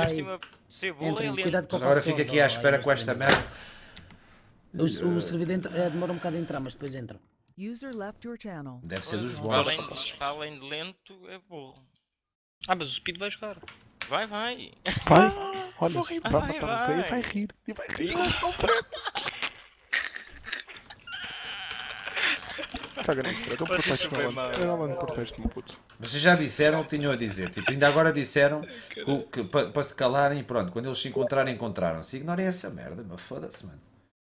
Tá por cima cebola Entrem, Agora fica aqui à espera com esta merda. O, o servidor entra, é, demora um bocado a entrar, mas depois entra. User left your channel. Deve ser dos bons. além, tá além de lento, é burro. Ah, mas o Speed vai jogar. Vai, vai. Vai, olha, Vai, vai vai, e vai. vai rir. E vai rir. Foi mano. mal. Não, protege-me, puto. Vocês já disseram o que tinham a dizer. Tipo, ainda agora disseram que, que pa- para se calarem e pronto, quando eles se encontrarem, encontraram-se. Ignorem essa merda, mas foda-se, mano.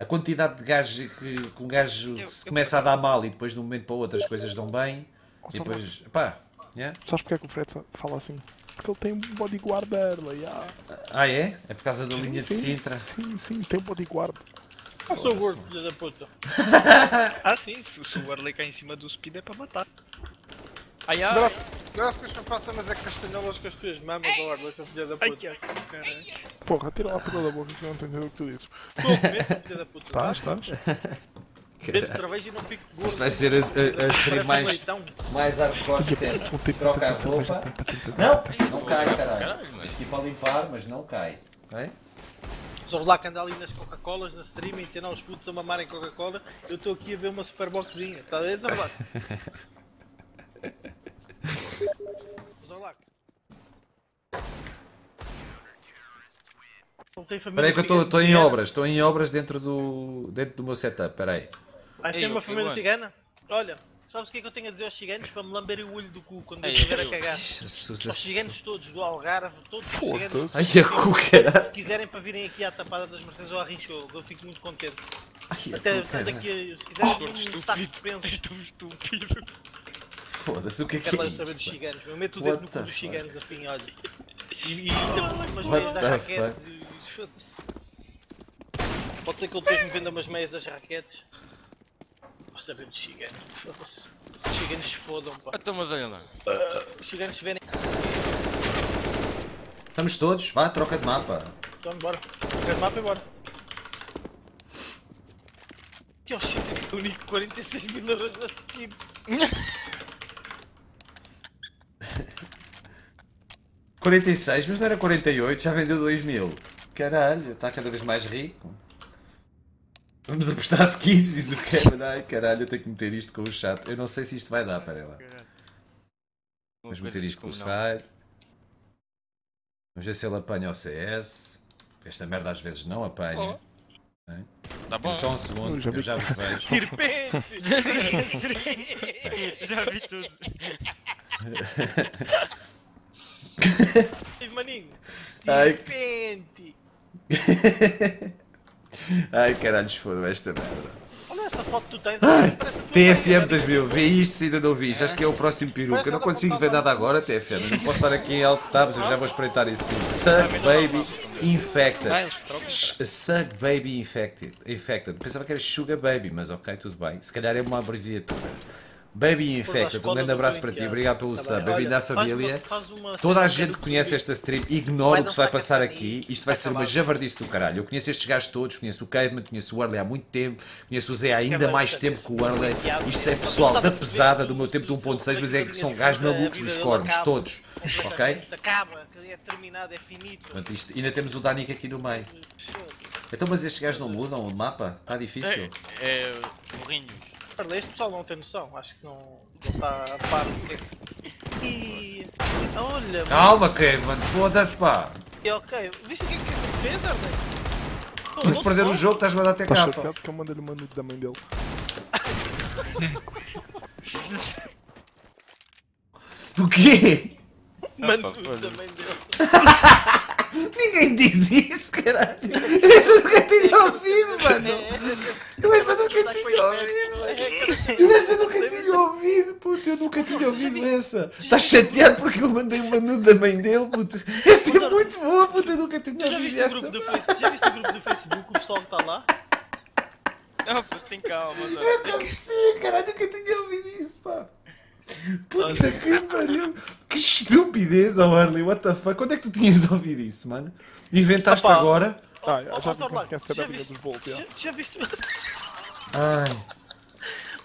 A quantidade de gajos que, que um gajo Eu- se eu- começa a dar mal e depois de um momento para o outro as coisas dão bem e depois. pá, yeah? Sabes porque é que o Fred fala assim? Porque ele tem um bodyguard dela, yeah. Ah, é? É por causa da linha de Sim, Sintra. Sim, sim, tem um bodyguard. Ah, sou gordo, filho da puta. ah, sim, se, se o Arley cair em cima do Speed é para matar. Ai, ai. Graças graças que eu faço mas é castanholas com as tuas mamas, ó Arley, seu filho da Ai, puta. que caralho. Porra, tira lá a puta da boca que eu não entender o que tu dizes. Estou a comer, seu filho da puta. Estás, estás? Bebo cerveja e não fico gordo. Isto vai ser a, a, a stream mais, mais hardcore de que Troca a meter cerveja, roupa. Não, não cai, caralho. Tipo a limpar, mas não cai. Ok? Só lá que anda ali nas Coca-Colas, na stream, a ensinar os putos a mamarem Coca-Cola. Eu estou aqui a ver uma superboxzinha. Está a ver, Zorlac? Zorlac. Não tem família Espera aí que eu estou- em obras, estou em obras dentro do, dentro do meu setup, espera aí. Ah, tem uma família cigana? Olha, sabes o que é que eu tenho a dizer aos ciganos para me lamberem o olho do cu quando eu estiver a cagar? Jesus, Os ciganos todos do Algarve, todos os ciganos. Ai, a cu, caralho. Se quiserem para virem aqui à tapada das Mercedes ou à Rinchou, eu fico muito contente. Ai, a Até, cu, até daqui se quiserem Gordo um saco de estúpido. pensos, tão estúpido. Foda-se, o que é que quero é lá saber dos ciganos. Eu meto o dedo no cu dos ciganos assim, olha. E, e ponho umas meias das raquetes e foda-se. Pode ser que ele depois me venda umas meias das raquetes. Saber dos ciganos, foda-se. Os ciganos se fodam, pá. Então, mas olha lá. Os ciganos se verem. Estamos todos, vá, troca de mapa. Então, bora. Quer mapa e bora. Que oh shit, o único 46 mil euros a seguir. – 46, mas não era 48, já vendeu 2 mil. Caralho, está cada vez mais rico. Vamos apostar skins, diz o Kevin. Ai caralho, eu tenho que meter isto com o chat. Eu não sei se isto vai dar, para. Uma Vamos meter isto com o site. Vamos ver se ele apanha o CS. Esta merda às vezes não apanha. Tá bom. Só um segundo, Eu já vi eu já vos vejo. Serpente! Já vi tudo. Maninho! Serpente! Ai caralho, foda esta merda. Olha essa foto que tu tens. Ai, TFM mãe, 2000, vê isto se ainda não viste. Acho que é o próximo peruca. Eu não consigo ver nada agora, TFM. Não posso estar aqui em alto tabs, eu já vou espreitar isso. Suck Baby Infected. Suck Baby Infected. Infected. Pensava que era Sugar Baby, mas ok, tudo bem. Se calhar é uma abreviatura. Baby Infected, um grande abraço para ti, obrigado pelo Tá sub. bem. Bem-vindo à Olha, faz uma- família. faz uma Toda a gente do conhece esta stream, ignora o que se vai passar aqui. Isto vai ser uma javardice do caralho. Eu conheço estes gajos todos, conheço o Caveman, conheço o Arley há muito tempo, conheço o Zé há ainda mais tempo que o Arley. Isto é pessoal da pesada do meu tempo de 1.6, mas é que são gajos malucos dos cornos, todos. Ok? Acaba, que é terminado, é finito. Ainda temos o Danik aqui no meio. Então, mas estes gajos não mudam o mapa? Está difícil. É, burrinhos. Olha, este pessoal não tem noção, acho que não, não está a par do que é que. Ih, Olha, Calma, Caveman, foda-se pá. é ok. Viste o que é que ele fez, Arley? Vamos perder o jogo, estás-me a dar até Estás capa. chateado que eu mando-lhe uma nude da mãe dele. O quê? Mano, Ah, pá, foda-se. Ninguém diz isso, caralho. Eu essa nunca tinha ouvido, mano. Eu essa nunca tinha ouvido. Eu essa nunca tinha ouvido, puto. Eu nunca tinha ouvido essa. Estás chateado porque eu mandei uma nude da mãe dele, puto. Essa é muito boa, puto. Eu nunca tinha ouvido essa. já viste o grupo do Facebook, o pessoal que está lá? Não, pô, tem calma, não. Eu consigo, caralho. Nunca tinha ouvido isso, pá. Puta que pariu. Que estupidez, oh Harley. What the fuck? Quando é que tu tinhas ouvido isso, mano? Inventaste Opa. agora? Ah, já oh, já viste- já. Já, já viste. Ai.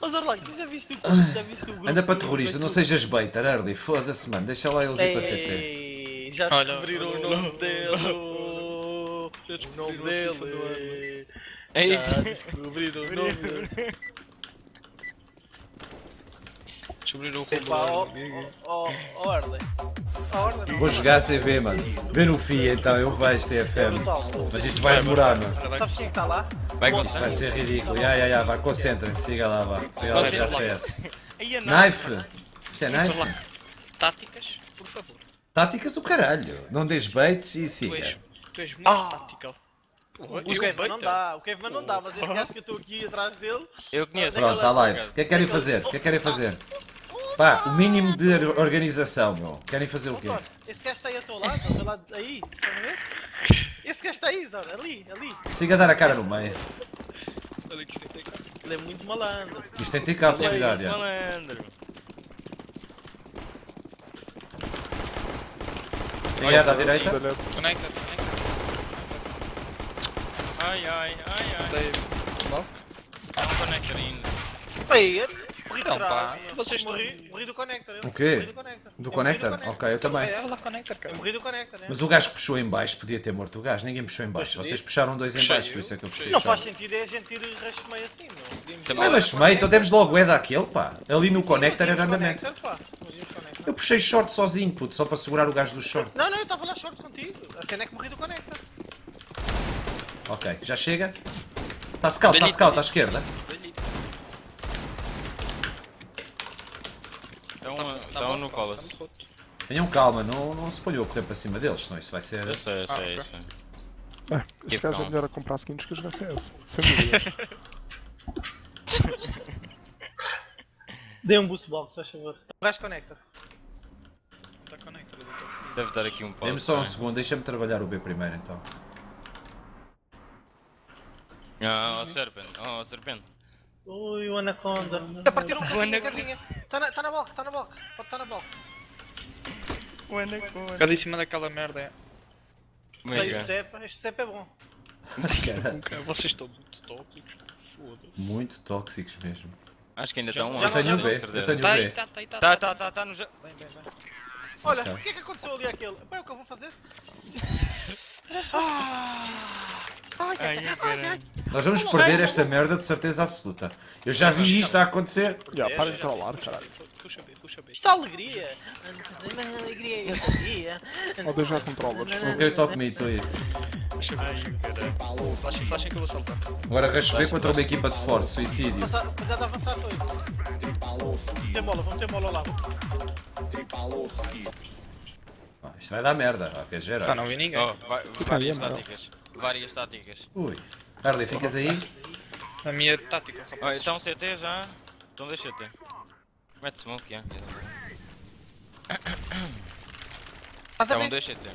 Ó Zorlac, tu já viste o. Já viste o grupo Anda para terrorista, não sejas baiter, Harley. Foda-se, mano. Deixa lá eles ir para CT. Já descobriram olha, o nome dele. O nome dele. É Já isso. descobriram o nome dele. Descobriram o ó, ó. Vou jogar sem ver, mano. Vê no FI então, eu vejo TFM. Brutal. Mas isto vai demorar, mano. Sabes quem é que está lá? Vai Vai gostar. ser ridículo. Ya, ya, ya, vai, concentrem-se, siga lá, vá. Siga lá a jogar CS. A nave. Knife! Isto é knife? Táticas, por favor. Táticas o caralho. Não des baits e siga. tu és muito tático. Porra, O Caveman não dá, o Caveman não dá, mas esse gajo que eu estou aqui atrás dele. Eu conheço. Pronto, está live. O que é que querem fazer? O que é que querem fazer? Pá, o mínimo de or- organização, meu. Querem fazer o quê? Esse gajo está aí ao teu lado, ao teu lado aí, estás a ver? Esse gajo está aí, Zara, ali, ali. Siga a dar a cara no meio. Olha que isto tem cá. Ele é muito malandro. Isto tem que ter cabo, cuidado, já. Malandro. Obrigado à direita. Olha, Conecta, conecta. Ai, ai, ai, ai. Dei- Há um connector ainda. Morri de Não, pá, eu vocês estão- morri, morri do connector. eu. O quê? Morri do connector. Do Eu connector? morri do Ok, eu também. É, lá conecta, cara. Eu morri do connector, né? Mas o gajo que puxou em baixo podia ter morto o gajo. Ninguém puxou em baixo. Vocês puxaram dois em Puxei baixo, por eu, isso é que eu puxei. Não faz sentido é a gente ir rush meio assim, não. Podíamos Também ir Ah, mas meio, então demos logo é daquele, pá. Ali no connector era andamento. Connector, pá. Eu puxei short sozinho, puto, só para segurar o gajo do short. Não, não, eu estava lá short contigo. A cena é que morri do connector. Ok, já chega. Está scout, está scout à esquerda. Estão Tá estão bom, no tá colas. roto. Tenham calma, não, não se ponham a correr para cima deles, senão isso vai ser. Eu sei, eu Ah, sei, eu ok. sei. é, este gajo é melhor a comprar skins que a jogar CS. Sem dúvida. Dê um boost box, faz favor. O gajo connector. Tá conecta, doutor. Deve dar aqui um pau. Dê-me só um segundo, deixa-me trabalhar o B primeiro então. Ah, oh, Serpent. Oh, Serpent. Ui, o Anaconda. Já partiram um casinha, casinha. Está na, tá na block, está na block. Pode estar na block. Cada em cima daquela merda é. Mas, Este step, este step é bom. Vocês estão muito tópicos. Foda-se. muito tóxicos mesmo. acho que ainda está um Já Eu tenho o B, já eu tenho Tá o B. tá, tá tá. Tá, tá, tá, tá no já. Bem, bem, bem. Olha, o que é que aconteceu ali aquele? Pá, é o que eu vou fazer? Ah! Ai, ai, ai, ai, ai. Nós vamos perder esta merda de certeza absoluta. Eu já vi isto a acontecer. Já, para de trollar, caralho. Puxa B, puxa B. Isto é alegria. Alegria, eu sabia. Ou já controlas. Ok, top mid, estou aí. Puxa B. Flashem, que eu vou saltar. Agora B contra uma equipa de force, suicídio. Avançar- Já está avançado todos. Tem bola, vamos ter bola lá. Ah, isto vai dar merda, quer gerar. Tá, não vi ninguém. Oh, va- várias aí, táticas. Várias táticas. Ui. Harley, ficas aí? A minha tática, Oh, rapaz. então CT já. Então deixa CT. Mete smoke, já. Estás a Estavam ver? dois CT.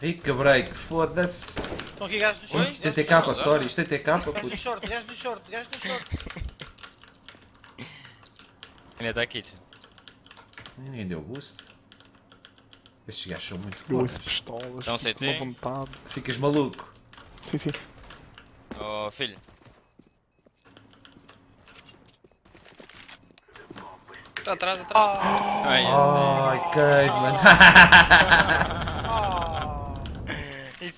Rica break, foda-se. Estão aqui gajos do short. Isto tem TK, sorry, isto tem TK, Gajos do puto. short, gajos do short, gajos do short. Ainda está aqui. Ninguém deu boost. Estes gajos são muito Eu bons. pistolas, Então, fico CT? uma vontade. Ficas maluco. Sim, sim. Oh, filho. Tá atrás, atrás. Ai, Ai, caveman.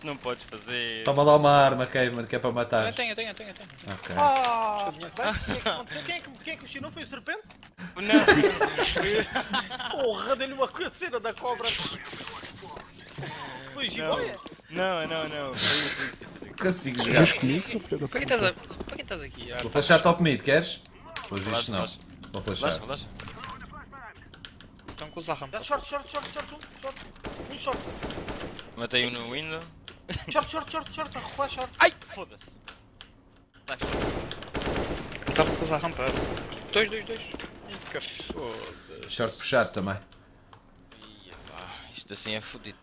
Isso não podes fazer. Toma lá uma arma, caveman, que é para matar. Eu tenho, eu tenho, eu tenho. eu tenho. Ok. Ah, bem, o que é que aconteceu? Quem é que, quem é que o chinou? Foi o serpente? Não. Porra, dei-lhe uma cena da cobra. Foi jiboia? Não, não, não. Foi o. Consigo jogar. Jogas comigo, seu filho da puta. para que estás aqui? Vou flashar top mid, queres? Pois isto não. relaxa. Vou flashar. Relaxa, relaxa. Estão com os short, short, short, short, um, short. Um short. Matei um no window. Short, short, short, short, a recuar short. Ai, foda-se. Tá Estava com os arrampos. Dois, dois, dois. Ih, Que foda. Short puxado também. Ia, pá, Isto assim é fodido.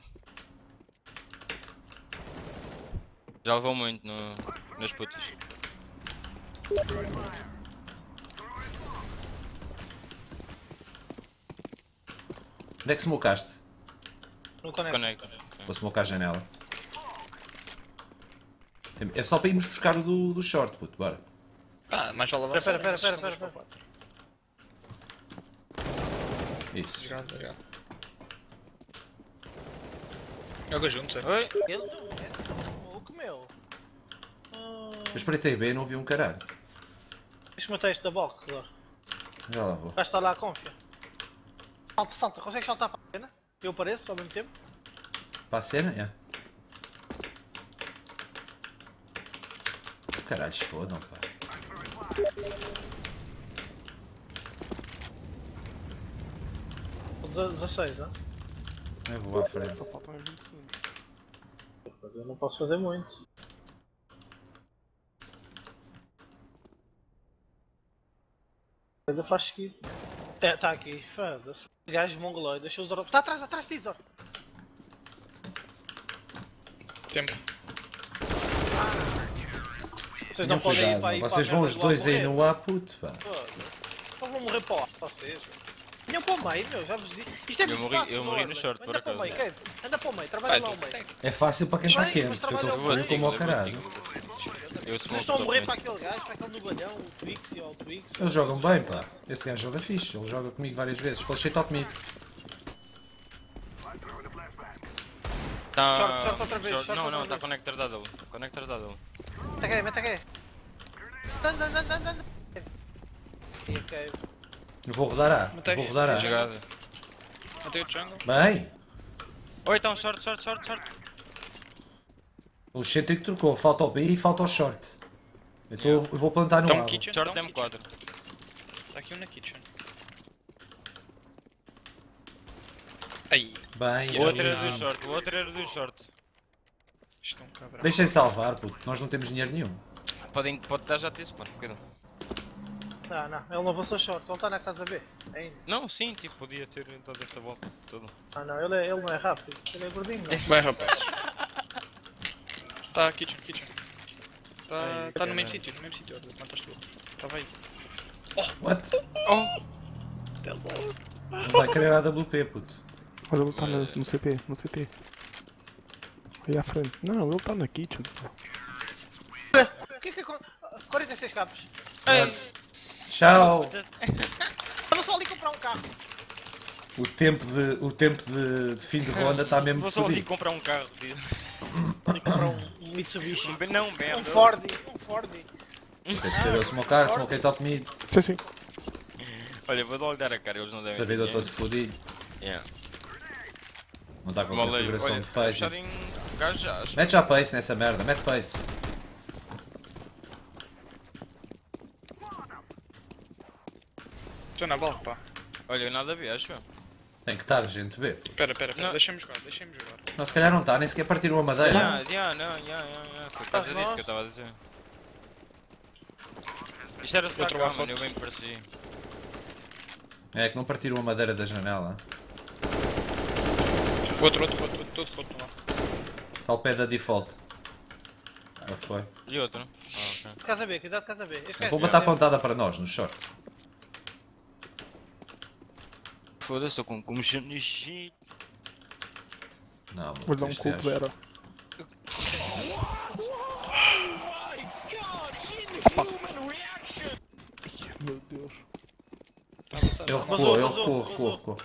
Já levou muito no, nas putas. Onde é que smocaste? No conecta. Conecta. Vou smocar a janela. É só para irmos buscar o do, do short, puto, bora. Ah, mais vale avançar. pera, pera, pera, pera, pera. Isso. Obrigado, obrigado. Joga junto, é? Oi? Ele o que meu? Ah, Eu espreitei bem e não vi um caralho. Deixa-me matar este da boca agora. Já lá vou. Vai estar lá a confia. Salta, salta, consegues saltar para a cena? Eu apareço ao mesmo tempo? Para a cena? É. Caralho, fodam, pá. O 16, hein? Eu vou à frente. Só faltam uns 20 segundos. Mas eu não posso fazer muito. Ainda faz seguido. É, tá aqui. Foda-se. Gajo mongoloide, deixa o Zoro. Tá atrás, atrás de ti, Zoro. Tempo. Vocês não podem ir cuidado, para aí mano. para Vocês vão os dois aí no A, puto, pá. Foda-se. Então vão morrer para lá, vocês. Vinham para o meio, meu, já vos disse. Isto é Eu muito morri- fácil, eu morri no short, por Anda para o meio, acaso. Anda para o meio, trabalha lá o meio. É fácil para quem está quente, mas que eu estou frio como ao caralho. Vocês estão a morrer para aquele gajo, para aquele do balhão, o Twix e o Twix. Eles jogam bem, pá. Esse gajo joga fixe. Ele joga comigo várias vezes. Pode ser top mid. Tá. Short, short outra vez, short- short Não, não, tá vez. connector dado. Connector dado. Mete aqui, mete aqui. Anda, anda. E ok. Eu vou rodar A. Matei. Vou rodar A. Jogada. Matei o jungle. Bem. Oi, então, short, short, short, short. O excêntrico trocou. Falta o B e falta o short. Eu, tô, eu vou plantar no um A. kitchen. Short um M4. kitchen. Tá aqui um na kitchen. Aí, Bem. O outro era do short, o outro era do short. Isto é um cabrão. Deixem salvar, puto. Nós não temos dinheiro nenhum. Podem, pode dar já isso, mano. Cuidado. Não, não, ele não avançou short, ele está na casa B. Ainda. Não, sim, tipo, podia ter dado essa volta. Tudo. Ah não, ele, é, ele não é rápido, ele é gordinho. Não. Vai, rapaz. Tá, kitchen, kitchen. Tá, Aí, tá no mesmo sítio, no mesmo sítio. olha, Mataste o outro. Tava aí. What? Oh! Não vai querer AWP, puto. Olha, ele tá na- no CT, no CT. Aí à frente. Não, ele tá na kitchen. O que é que acontece? 46 capas. Tchau. Vamos só ali comprar um carro. O tempo de, o tempo de, de fim de ronda está mesmo Vou só ali fodido. comprar um carro. tío. E comprar um, um Mitsubishi. Um Não, Um merda. Ford, um Ford. Tem que ser eu smocar, smokei top mid. Sim, sim. Olha, vou logo dar a cara, eles não devem. Saber eu todo dinheiro. fodido. Yeah. Não está com Mal aí. configuração Olha, de fecharem gajos já. acho. Mete já pace nessa merda, mete pace. Estou na bola, pá. Olha, eu nada vi, acho. Tem que estar, gente, B. Pera, pera, pera. Não. Deixa-me jogar, deixa-me jogar. Não, se calhar não está, nem sequer partiram a madeira. Já, não, já, já, já. Foi por causa disso que eu estava a dizer. Isto era só Outro cá, mano, eu bem me parecia. É que não partiram a madeira da janela. Outro, outro, outro, outro, outro, outro lá. Está ao pé da default. Já foi. E outro? Ah, ok. Casa B, cuidado casa B. Este A gajo bomba é- está apontada para nós, no short. Foda-se, estou com como shit. Não, mano, Vou-lhe dar um culto gajo- zero. Meu Deus. Ele recuou, ele recuou, recuou, recuou.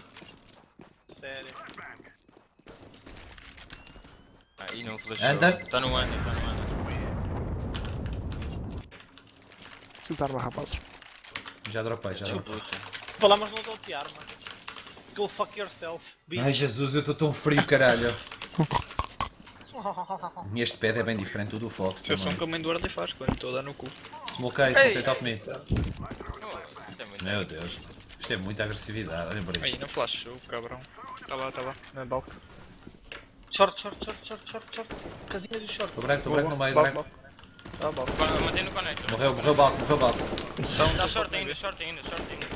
Aí não flashou. Anda. Está no under, está no under. Preciso de arma, rapazes. Já dropei, já dropei. Puta. Falamos não de arma. Go fuck yourself, bitch. Ai Jesus, eu estou tão frio, caralho. Este pad é bem diferente do do Fox eu sou um caminho do Early faz, quando estou a dar no cu. Smokei, smokei top mid. Isto é muito Meu Deus. Isto é muita agressividade, olha para Aí, isto. não flashou, cabrão. Tá lá, tá lá, na balca. Short, short, short, short, short, short. Casinha do short. Estou branco, estou branco no meio, branco. Tá, balca. Con- Mantém no connector. Morreu, morreu balco, morreu balco. Dá short ainda, short ainda, short ainda.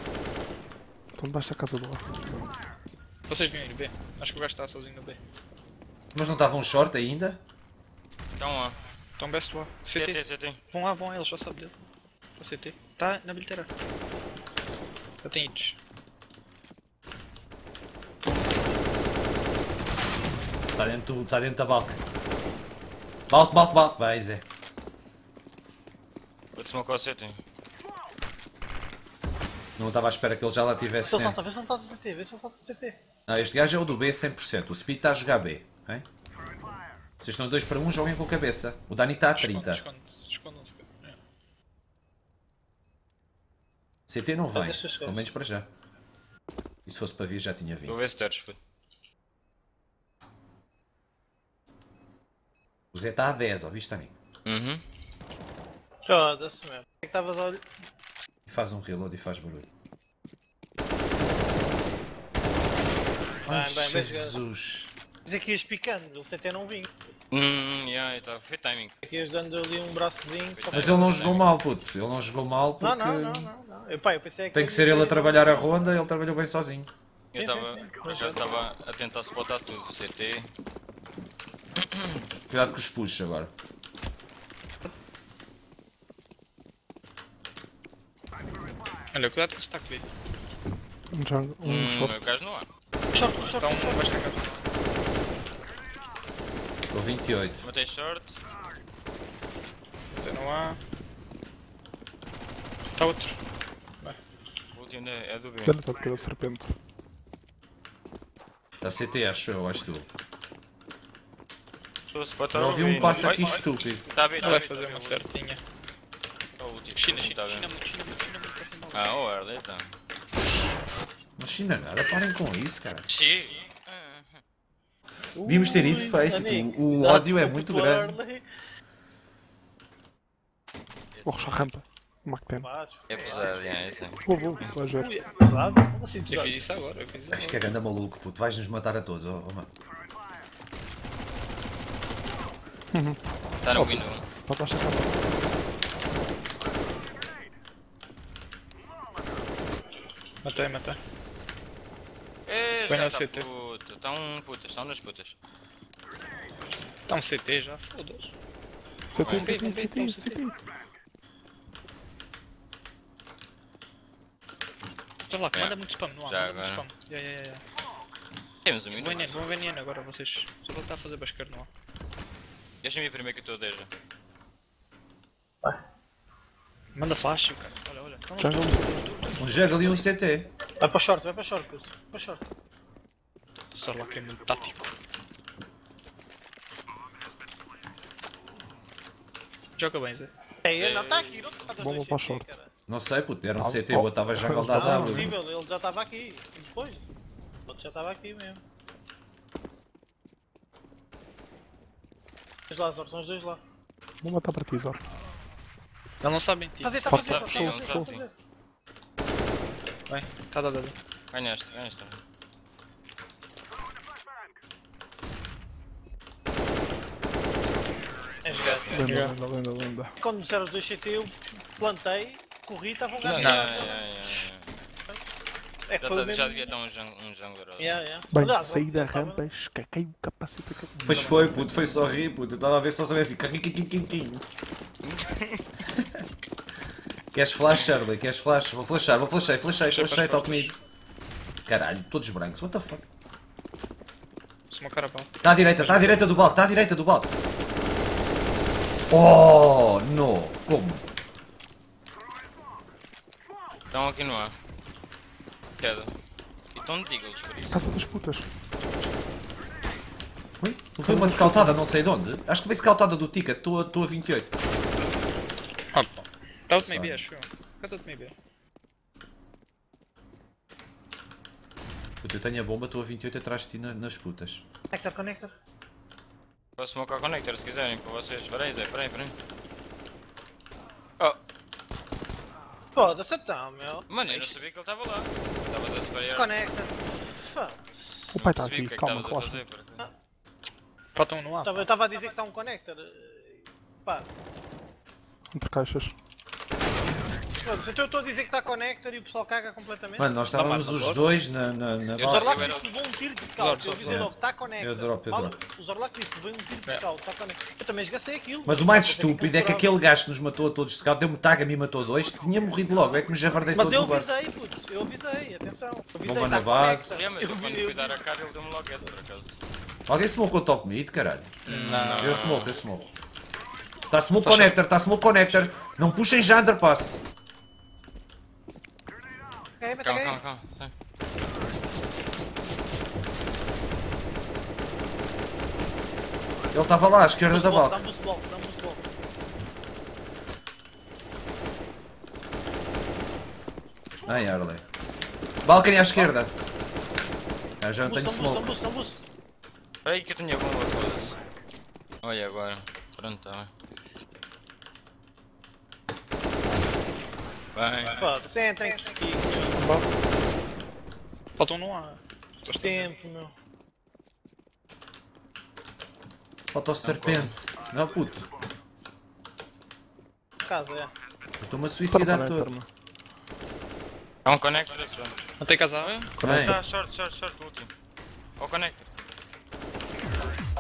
Estão debaixo da casa do ar. Vocês vêm aí B. Acho que o gajo está sozinho no B. Mas não estava um short ainda? Então lá. Então best lá. CT, CT. CT. Vão lá, vão lá, eles já sabem dele. Tá CT. Tá na bilheteira. Já tem hits. Está dentro, está dentro da balca. Balco, balco, balco. Vai, Zé. Vou te smocar o CT. Não estava à espera que ele já lá tivesse. Vê se ele né? salta, vê se ele salta CT, vê se ele salta CT. Ah, este gajo é o do B 100%. O Speed está a jogar B. ok? Vocês estão 2 para 1, um, joguem com a cabeça. O Dani está a 30. Esconde, esconde, esconde-se. É. CT não vem, eu chegar. pelo menos para já. E se fosse para vir já tinha Vou vindo. ver se teres, puto. O Zé está a 10, ouviste, Dani? Uhum. Foda-se mesmo. É que estavas a olhar. E faz um reload e faz barulho. Bem, Ai, bem, bem. Jesus. Dizer que ias picando, o CT não vinha. Hum, yeah, então, foi timing. Aqui ias dando ali um braçozinho só Mas ele não jogou mal, puto. Ele não jogou mal porque Não, não, não, não. Eu, pá, eu pensei tem que ser ele a trabalhar a ronda, ele trabalhou bem sozinho. Eu Sim, sim, estava sim. por acaso estava a tentar spotar tudo. CT. Cuidado com os push agora. Olha, cuidado com o stack B. Um jungle, um Hum, short. gajo não há. Short, short, Então short. vais ter Estou 28. Matei short. Então não há. Está outro. O último é é do B. Olha, está a serpente. Está CT, acho eu, acho tu. Estou a spotar Eu ouvi um passo Vai, aqui vai. estúpido. Está a ver, está a Vai ver. fazer uma certinha. China, Tá China, a ver. China muito, China muito, China muito. Ah, o Early, tá. Mas China nada, parem com isso, cara. Xiii. Devíamos ter ido face, o- ódio é muito grande. Early. Vou rushar a rampa. Mac 10. Pá, É pesado, é, isso é. Vou, vou, vais é pesado? Como assim Eu pesado? fiz isso agora, eu fiz isso Acho agora. que é ganda maluco, puto. Vais-nos matar a todos, oh, oh mano. Está no window. Pode baixar a rampa. Matei, matei. É, Põe já CT. puto. Estão putas, estão nas putas. Está um CT já, foda-se. CT. CT, CT, CT. Olha lá, que É. manda muito spam, não há, Já manda muito agora. spam. Yeah, yeah, yeah. Temos um minuto. vão veneno agora vocês. Só ele está a fazer basqueiro, não há. Deixa-me ir primeiro que eu estou a 10 já. Manda flash, cara. Olha, olha. Jungle. Um juggle e um CT. Vai para short, vai para short, puto. Para short. Só lá que é muito tático. Joga bem, Zé. É, não está aqui, não está dos Bomba para CT, short. Não sei, puto. Deram Ah, CT, o outro estava jungle da Não, é W. possível, ele já estava aqui. Depois? O outro já estava aqui mesmo. Os lá, Zor, são os dois lá. Vou matar para ti, Zor. Ele não sabe mentir. Fazer, está a Pode fazer, está a fazer, ele está a sabe, fazer. Bem, está dado ali. Ganhaste, ganhaste. É jogado. Lenda, lenda, lenda, lenda. Quando me disseram os dois CT, eu plantei, corri e estavam Yeah, ganhando. É Já, tá- mesmo- já devia estar um jung- um jungler. Yeah, yeah. Bem, Aliás, saí da rampa, escaquei o capacete. Pois foi, puto. Foi só rir, puto. Eu estava a ver só saber assim. Queres flash, Shirley? Queres flash? Vou flashar, vou flashei, flashei, flashei, tal comigo. Caralho, todos brancos. What the fuck? Está à direita, está à direita do balde, está à direita do balde. Oh, não. Como? Estão aqui no ar. Queda. E estão de Deagles por isso. Casa das putas. Ui, levei uma scoutada, não sei de onde. Acho que veio scoutada do ticket, estou a- estou a 28. Ah, pá. Está outro meio B, acho eu. Cadê outro meio B? Puto, eu tenho a bomba, estou a 28 atrás de ti na- nas putas. Connector, connector. Posso smocar connector se quiserem para vocês. Peraí, Zé, peraí, peraí. Oh, Foda-se então, meu. mano, eu não sabia que ele estava lá. Estavas a separar. Connector. Foda-se. O pai está aqui, é calma, relaxa. fazer, porque- Falta um no A. Tava- Eu estava a dizer que está um connector. Pá, Entre caixas. Foda-se, então eu estou a dizer que está connector e o pessoal caga completamente. Mano, nós estávamos Tá, mas os dois na, na, na Eu O eu era- disse levou um tiro de scout, eu avisei logo, está connector. Eu drop, eu drop. O Zorlak disse levou um tiro de É. scout, está connector. Eu também esgacei aquilo. Mas o mais estúpido é que eu aquele gajo que nos matou a todos de scout, deu-me tag a mim e matou dois, tinha morrido logo, é que nos javardei Mas todo eu no verso. avisei, puto, eu avisei, atenção. Eu avisei, Bomba está na base. mas Eu eu eu fui dar a cara ele deu-me logo head, por acaso. Alguém smocou o top mid, caralho? Não. Eu smoke, eu smoke. Está smoke connector, está smoke connector. Não puxem já underpass. Caguei, mete Calma, calma, calma. Ele estava lá à esquerda da boca. Dá-me o bloco, dá-me o bloco. Ai, Arley. Balcony à esquerda. Ah, já não tenho smoke. aí que eu tenho alguma coisa. Olha agora. Pronto, tá bem. Bem. Foda-se, entrem aqui. Faltam no ar. Os tempo, meu. Falta o serpente. Não, puto. Casa, é. Eu estou-me a suicidar todo. connector, mano. Há um connector esse ano. Não tem casal? Bem, Tá, short, short, short, último. Ao connector.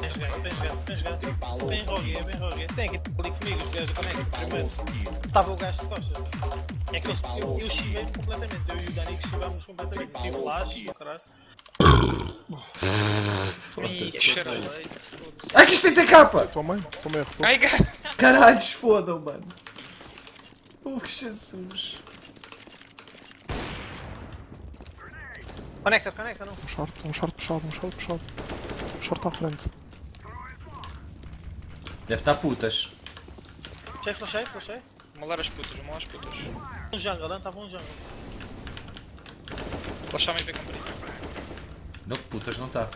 Tens ganho, tens ganho, tens ganho. Vem roguinha, vem roguinha. Tem aqui ali comigo, os gajos também. Primeiro. Estava o gajo de costas. É que eu, eu, completamente. Eu e o Dani chivamos completamente. Oh, caralho. Ai, que isto tem capa! Tua mãe? Como é? Ai, cara. Caralho, fodam, mano. Oh, Jesus. Conecta, conecta, não. Um short, um short puxado, um short puxado. Um short à frente. Deve estar putas. Flashei, flashei, flashei. Molar as putas, molar as putas. Um jungle, não? Estava um jungle. Flashar meio bem comprido. Não, putas não está.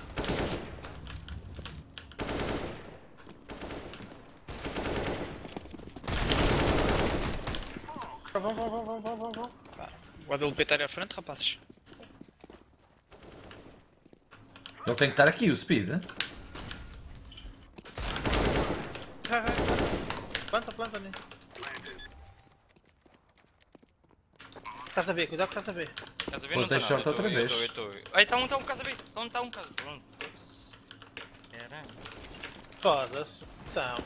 Vamos, vamos, vamos, vamos, vamos, vamos. O AWP está ali à frente, rapazes. Ele tem que estar aqui, o speed. hein? Vai, vai, planta. Planta, planta, né? Casa B, cuidado com casa B. Casa B Pô, não tem tá short nada, eu tô- outra eu vez. tô- eu tô- Ai, tá um, tá um, casa B. Tá um, tá um, casa. Pronto. foda-se. Caralho. Foda-se. Então.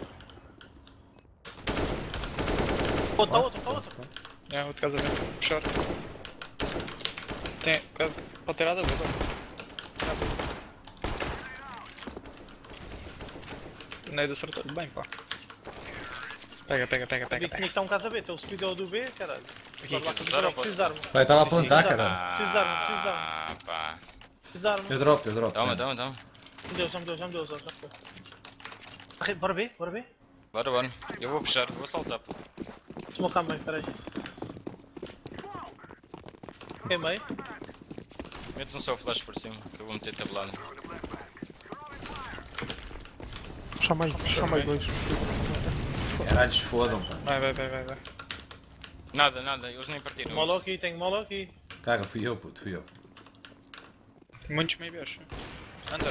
Pô, tá outro, tá outro. É, outro casamento. Short. Tem. Pode ter nada a ver, Neida acertou bem, pá. Pega, pega, pega, pega, tinha pega. que estar um casa B, speed é o do B, caralho. Aqui, ou preciso de arma. Vai, estava a plantar, arma, preciso de arma, preciso de arma. Ah, pá. Preciso de arma. Eu drop, eu drop. Toma, cara. toma, toma. Me deu, já me deu, já me deu, já me deu. Arre- Bora B, bora B. Bora, bora. Eu vou puxar, vou saltar. pô. Smocar peraí. Queimei. Mete um só o flash por cima, que eu vou meter tabelado. Puxa mais, puxa mais dois. Caralho, fodam, pá. Vai, vai, vai, vai, vai. Nada, nada, eles nem partiram. Molo aqui, tenho molo aqui. Caga, fui eu, puto, fui eu. Muitos meio bichos. Anda.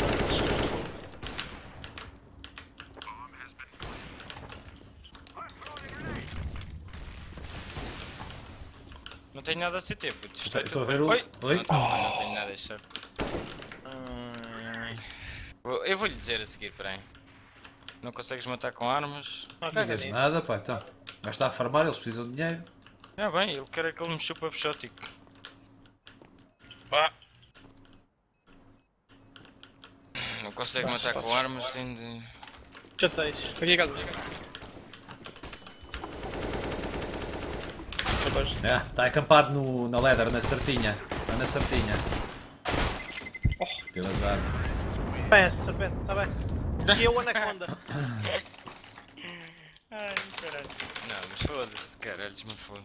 Não tenho nada a CT, puto. Isto é Estou a ver o- Oi! Oi? Não, não, não tenho nada, é certo. Ai, ai. Vou- Eu vou-lhe dizer a seguir, peraí. Não consegues matar com armas? Não, Não nisso. nada, pá, então. Está a farmar, eles precisam de dinheiro. É bem, ele quer que ele me chupa peixótico. Pá. Não consegue matar com armas, tem de... Aqui, casa, aqui. Rapaz, É, está acampado no, na leather, na certinha. Está na certinha. Teve azar. Bem, essa serpente, tá bem. E eu anaconda. Ai, caralho. Não, mas foda-se, caralho, foda.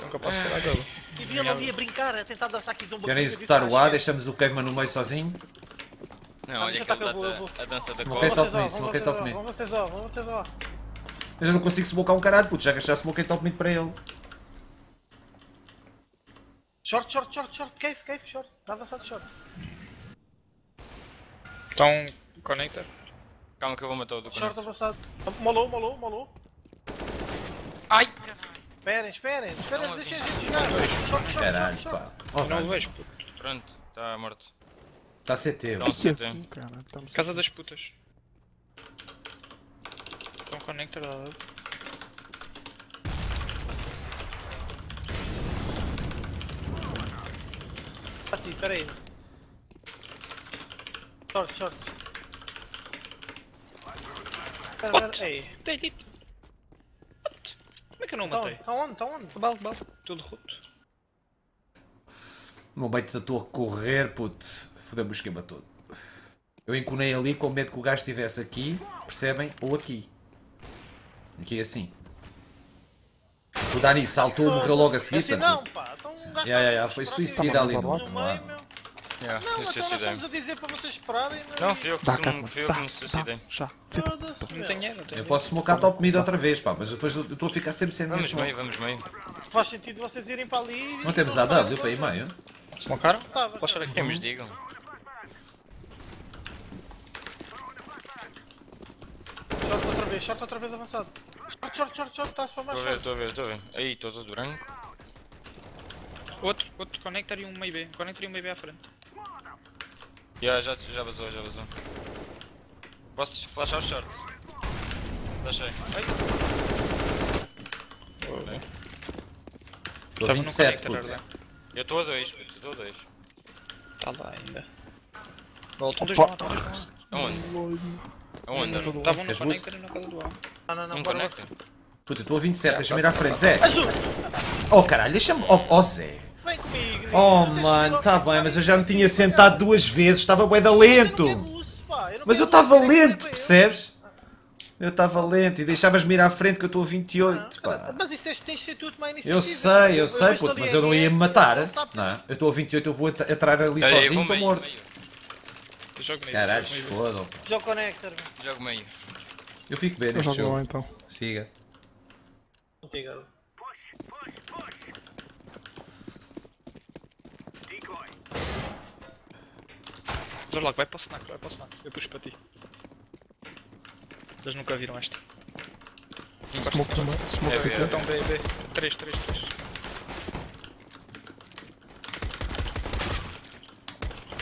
nunca posso tirar dele. E vi ele ali a brincar, a tentar dançar aqui zomba. Querem executar o A, deixamos o queima no meio sozinho. Não, Ah, olha que ele a dança da Ok, cola. top mid, smoke top mid. vão vocês ó, vão vocês ó. Eu já não consigo smocar um caralho, puto. Já gastaste smoke top mid para ele. Short, short, short, short, cave, cave, short. Está avançado short. Está um connector. Calma que eu vou matar o do Short conector. avançado. Molou, molou, molou. Ai, caralho. Esperem, esperem, esperem, Não, deixem a gente chegar. Caralho, short, short. pá. Eu não o Oh, vejo, puto. Pronto, está morto. Está CT. Não, ó. CT. Caralho, estamos- Casa das putas. Está um connector lá. Bati, peraí. Short, short. Pera, pera, ei. Matei hit. What? Como é que eu não Tá matei? onde? Tá onde? Tá onde? Bal, bal. Tudo roto. O meu mate desatou a correr, puto. Fodeu-me o esquema todo. Eu enconei ali com medo que o gajo estivesse aqui, percebem? Ou aqui. Aqui assim. O Dani saltou, morreu logo a seguir, Assim não, pá. Então um gajo Ya, ya, ya, está- foi suicida ali Tá no, No meio. Yeah, Não, eu então nós estamos a dizer para vocês esperarem. Não, fui eu que, Dá, sum- Catman. fui eu Dá, que me suicidei. já. Foda-se, Não não tem Eu posso smocar top mid outra vez, pá, mas depois eu estou a ficar sempre sem Vamos meio, vamos meio. Faz sentido vocês irem para ali. e- Não temos AW para ir meio? Smocaram? Tava, Posso tava. ir aqui? Quem me digam? Short outra vez, short outra vez avançado. Short, short, short, short, está-se para mais Estou a ver, short. estou a ver, estou a ver. Aí, estou todo branco. Outro, outro connector e um meio B. Connector e um meio B à frente. Yeah, já, já vazou, já vazou. Posso flashar o short? Flashei. Ai. Estou a Estava no 27, connector, puto. Arda. Eu estou a dois, puto, estou a dois. Está lá ainda. Voltam dois estão dois lá. Aonde? Aonde? Estavam no connector e na casa do A. Não, não, não, conecta? Puta, eu estou a 27, deixa-me ir à frente, Zé. Ajuda! Oh caralho, deixa-me. Oh, oh Zé. Oh mano, tá bem, mas eu já me tinha sentado duas vezes, estava bué da lento. Não não Mas eu estava lento, percebes? Eu estava lento e deixavas-me ir à frente que eu estou a 28, Ah, pá. Mas isso tens, tens de ser tu a tomar a iniciativa. Eu sei, eu sei, puto, mas eu não ia me matar. Não, é? eu estou a 28, eu vou entrar ali sozinho, estou morto. Eu jogo meio. Caralho, jogo fodam. connector. Jogo meio. Eu fico bem Eu neste jogo então. Siga. Olha lá, vai para o snack, vai para o snack. Eu puxo para ti. Eles nunca viram esta. Smoke também. Smoke É, é. Então B, B. 3, 3, 3.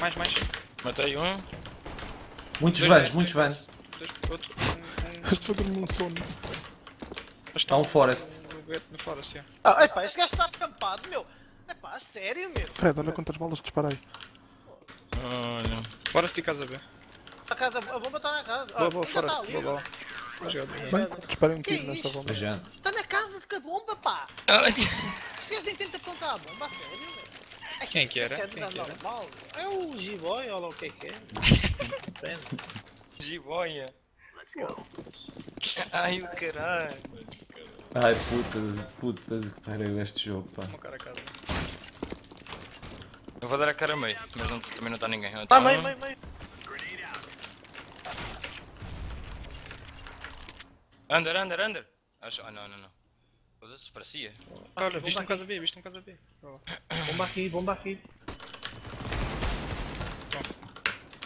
Mais, mais. Matei um. Muitos Dois vans, muitos vans. Outro. Estou dormir um sono. Há um Forest. No, no, no Forest, yeah. Ah, epá, este gajo está acampado, meu. Epá, a sério, meu. Fred, olha quantas balas disparei. Olha. Forest e casa B. A, casa, a bomba está na casa. Boa, Ah, boa, Forest. ali. Boa, boa. Disparei um tiro nesta isto? ronda. Beijando. Está na casa de que a bomba, pá. Este gajo nem tenta apontar a bomba, a sério, meu. É Quem que era? é Quem que era? É o G-Boy, olha lá o que é que é. Jiboia. Ai, o caralho. Ai puta, puta que pariu este jogo, pá. Uma cara a casa. Eu vou dar a cara a meio, mas não, também não está ninguém. Tá, Então, meio, meio, meio. Under, under, under. Acho... Ah, não, não, não. Foda-se, parecia. Olha, bomba viste um casa B, viste um casa B. Bomba aqui, bomba aqui.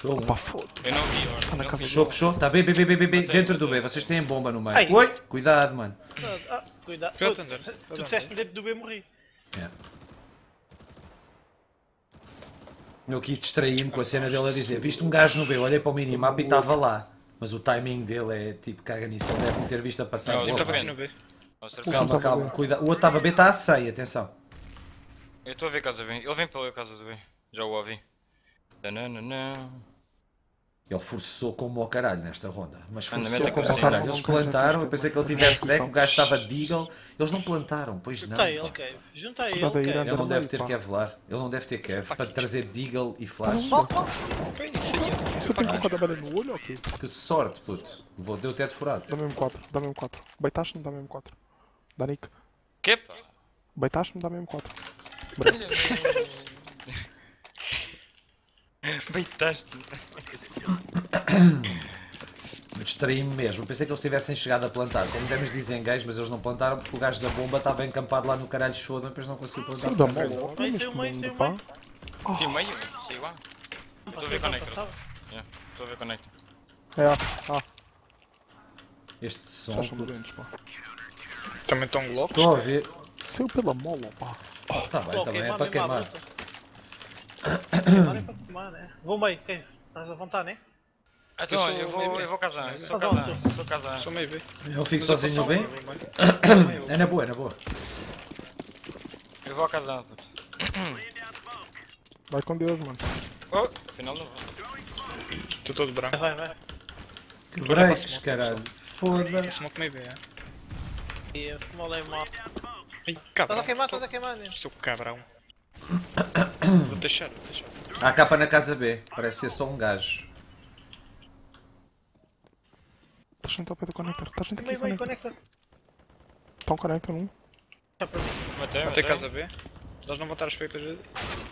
Dou um. Pá, foda. Eu não vi, olha. na não casa vi. Fechou, fechou. Tá B, B, B, B, B, B. Dentro do B. Vocês têm bomba no meio. Oi! Cuidado, mano. Ah, cuidado. Cuidado, Tu- Thunder. Tu Cuidado, disseste dentro do B morri. É. Eu aqui distraí-me com a cena dele a dizer: Viste um gajo no B, olhei para o minimapa e estava lá. Mas o timing dele é tipo, caga nisso. Ele deve-me ter visto a passar. Não, é vez no B. Ó, certeza. Calma, calma, cuidado. O outro estava B, está a 100, atenção. Eu estou a ver a casa bem. Ele vem pela casa do bem. Já o ouvi. Tananana. Ele forçou como ao caralho nesta ronda. Mas forçou a como ao caralho. Eles plantaram, eu pensei que ele tivesse deck, o gajo estava deagle. Eles não plantaram, pois não. Junta ele, ok. Junta ele. Ele não deve ter pá. kevlar. Ele não deve ter kev para trazer deagle e flash. Você tem colocado a bala no olho ou quê? Que sorte, puto. Levou, deu teto furado. Dá mesmo 4, dá mesmo 4. Beitaste-me, dá mesmo 4. Danik, Que pá? beitaste-me, dá mesmo 4. Beitaste. Distraí-me mesmo. Pensei que eles tivessem chegado a plantar. Como demos desengages, mas eles não plantaram porque o gajo da bomba estava encampado lá no caralho foda, depois não conseguiu plantar. Da olha Saiu este meio, saiu pá. meio. E o meio? Sei lá. Estou a ver conector. Yeah, Estou a ver conector. É, ah, Este som. Também estão Glock. Estou a ouvir. Saiu pela mola, pá. Está bem, está bem. É queimar para queimar. É né? Vou meio, quem? Estás a vontade, né? Então, sou eu vou, eu vou casar. Sou Faz casar. Sou casar. Sou meio B. Eu fico sozinho no bem? É na boa, é na boa. Eu vou casar. puto. Vai com Deus, mano. Oh, afinal não vou. Estou todo branco. Vai, vai. Que breaks, caralho. Foda-se. Smoke meio B, é. E eu molei mal. Ai, Estás cabrão. a queimar, estás a queimar, né? Seu cabrão. Vou deixar, vou deixar. Há capa na casa B. Parece ser só um gajo. Tá gente ao pé do conector. Tá gente aqui, meio, conector. conecta. Tá um conector, um. Já para mim. Matei, matei. casa B. Eles não vão estar a expectativas.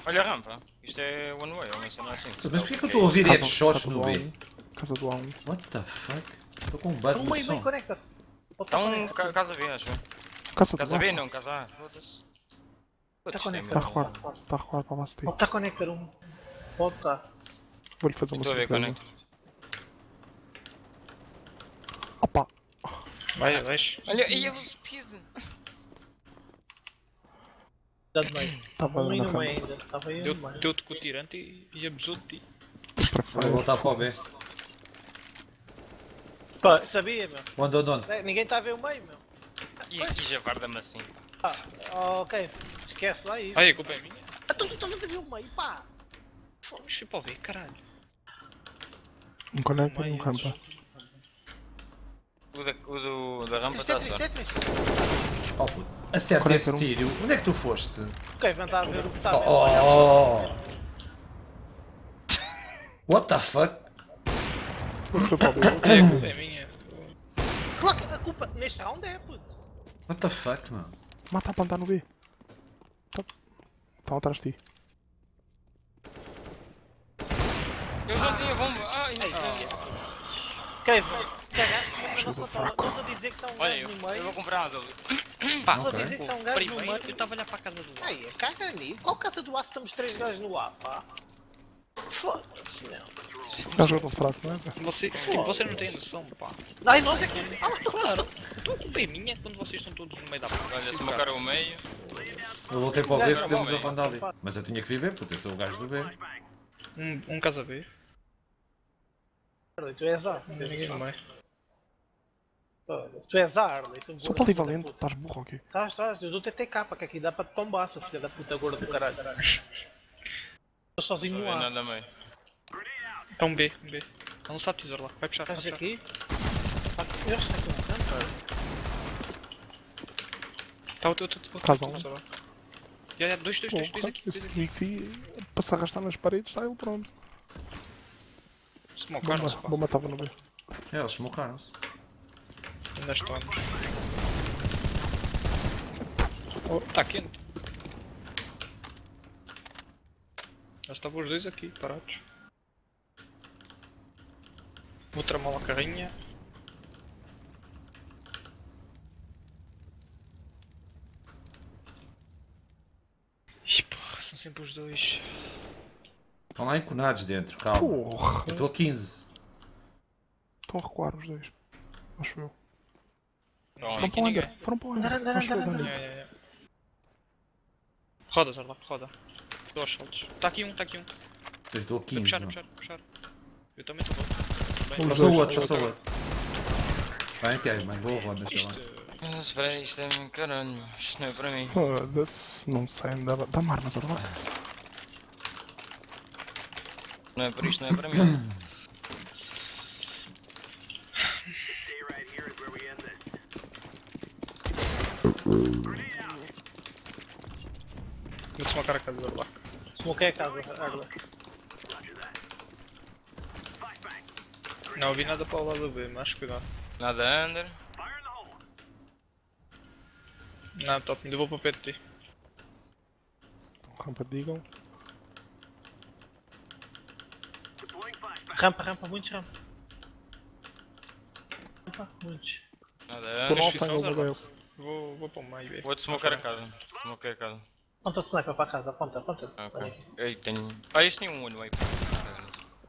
Olha a rampa. Isto é one way, uma cena assim. Mas porquê que eu estou a ouvir headshots no B? A1. Casa do A1. What the fuck? Estou com um bug no som. Está um ca- casa B, acho. Casa, Casa B A1. não, casa A. Tá conectado. Tá a tem recuar. mesmo. Tá a recuar para T. Pode estar conectar um. Pode estar. Vou-lhe fazer uma surpresa. Opa! Vai abaixo. Olha, e o speed. Dá de meio. Estava Um no meio ainda. Estava aí no meio. Deu-te com o tirante e, e abusou de ti. Vou voltar para o B. Pá, sabia, meu. Onde, onde, onde? É, Ninguém está a ver o meio, meu. E aqui já guarda-me assim. Ah, ok. Esquece lá isso. Ai, a culpa é minha. Ah, tu tu estavas a ver o meio, pá. Deixa para ouvir, caralho. Um conector e um rampa. O da, o do, da rampa é está só. é. Oh, puto. Acerta esse um. tiro. Onde é que tu foste? Ok, vão estar a ver o que está a ver. Oh! What the fuck? O B. Ai, a culpa é minha. Claro que a culpa neste round é, puto. What the fuck, mano? Mata a plantar no B. Tá- Estão atrás de ti. Eu já tinha bomba. Ai, Ok, cagaste mesmo na Ajuda nossa fala. Estás a dizer que está um Olha, gajo no eu vou meio. comprar uma dúvida. Pá, Estás a dizer que está um gajo no meio. eu estava a olhar para a casa do lado. Ai, caga nisso. Qual casa do aço estamos três gajos no A, pá? Foda-se, meu. Fraco, não é? Zé? Você, tipo, vocês não têm noção, pá. Ai, nós é que... Ah, Claro, a culpa é minha quando vocês estão todos no meio da porta. Olha, se marcar o meio. Eu voltei para o B, fodemos a bom, ronda ali. Mas eu tinha que viver, puto. Eu sou o gajo do B. Um, um casa B. Tu és A. Não tem ninguém no meio. Foda-se, Tu és A, Arley. Sou Sou polivalente, estás burro aqui. Estás, estás. Eu dou TTK, que aqui dá para te tombar, seu filho da puta gorda do caralho. Estou sozinho Não no vê A. nada meio. Então B, B. Não sabe tesouro lá. Vai puxar, Estás aqui? Ah, Eu estou aqui um canto. Tá o teu, teu, teu. Casa teu um. tesouro lá. Já, já, dois, dois, dois, dois aqui. Esse. Mixi, para se arrastar nas paredes, está ele pronto. Smocaram-se, pá. bomba estava no B. É, eles smocaram-se. Ainda estamos. Oh, tá quente. Já estavam os dois aqui, parados. Vou tramar uma carrinha. Porra, são sempre os dois. Estão lá enconados dentro, calma. Porra! Eu estou a 15. Estão a recuar os dois. Acho eu. Não, Foram para o ninguém. Under. Foram para o yeah. Roda, Zorla, roda. Dou aos saltos. Tá aqui um, tá aqui um. Eu estou a Vou 15. puxar, puxar, puxar. Eu também estou bom. Passou o outro, passou o outro. Bem, ok, mano, boa ronda, sei lá. Mas espera isto é caralho. Isto não é para mim. Foda-se, não sei, ainda dá-me armas agora. Não é por isto, não é para mim. vou desmocar a casa. Smokei a casa, Arley. Não ouvi nada para o lado B, mas cuidado. Nada under. Não, top, ainda vou para de ti. Rampa de Eagle. Rampa, rampa, muitos rampa. Rampa, muitos. Nada Estou under. mal, tenho uma deles. Vou, vou para o meio, B. Vou desmocar a casa. Desmoquei a casa. Aponta o sniper para casa, aponta, aponta. Ah, Ok. Ei, tenho. Ah, este tem um one way.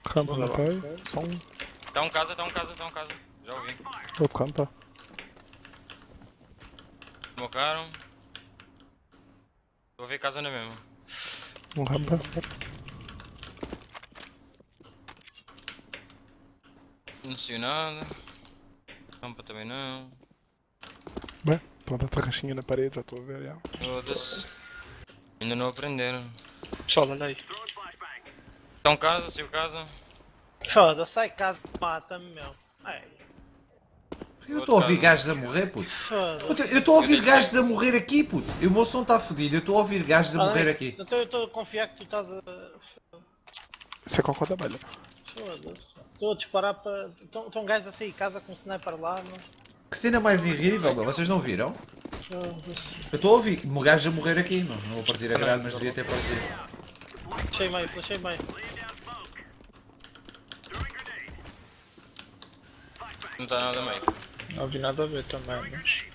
Rampa, ok. Só um. Está um casa, está um casa, está um casa. Já ouvi. Outro rampa. Desmocaram. Vou ver casa na mesma. Um rampa. Não sei nada. Rampa também não. Bem, estão a tarraxinha na parede, já estou a ver. Já. Foda-se. Ainda não aprenderam. Pessoal, olha aí. Está um casa, saiu casa. Foda-se, sai casa, mata-me, meu. Ai. Eu estou a ouvir gajos a morrer, puto. Foda-se. Puto, Eu estou a ouvir gajos a morrer aqui, puto. E o meu som está fodido, eu estou a ouvir gajos a morrer aqui. Então eu estou a confiar que tu estás a. Isso é cocô da abelha. Foda-se. Estou a disparar para. Estão gajos a sair de casa com um sniper lá, mano. Que cena mais irrível, meu. Vocês não viram? Eu estou a ouvir gajos a morrer aqui, não. Não vou partir a grade, mas devia ter partido. Flashei meio, flashei meio. Não está nada meio. Não vi nada a ver também, mas.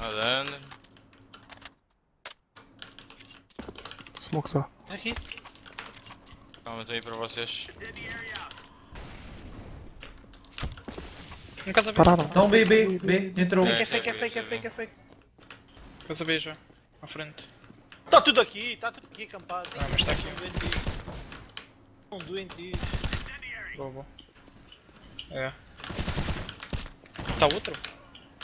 Nada anda. Smoke só. Aqui. Calma, estou aí para vocês. Um casa B. Pararam. Então, B, B, B, entrou. É fake, é fake, é fake, é fake. Casa B já. À frente. Está tudo aqui, está tudo aqui acampado. Ah, mas está aqui. São doentios. Boa, boa. É. Tá outro?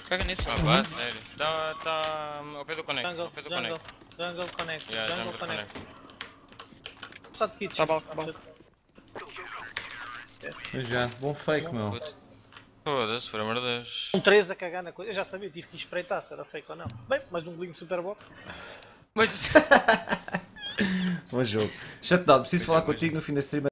Caga nisso. Ah, pá, sério. Está tá ao pé do connect. Jungle, Ao pé do jungle, connect. jungle connect, Yeah, jungle jungle connect. connect. Só de kits. Tá bom, tá bom. Já, bom fake, meu. Foda-se, por amor de Deus. Um 3 a cagar na coisa. Eu já sabia, tive que espreitar se era fake ou não. Bem, mais um golinho super bom. Mas. Bom jogo. Shutdown, preciso falar contigo no fim da stream.